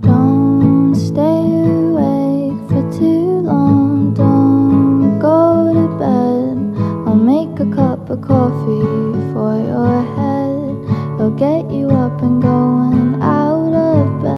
Don't stay awake for too long. Don't go to bed. I'll make a cup of coffee for your head. It'll get you up and.